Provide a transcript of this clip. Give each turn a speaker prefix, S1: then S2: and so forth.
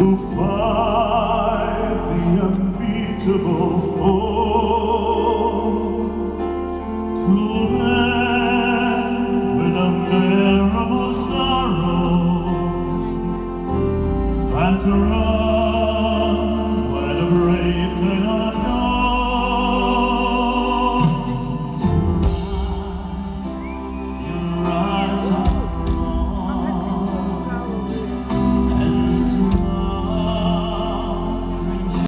S1: to fight the unbeatable foe, to end with unbearable sorrow, and to run.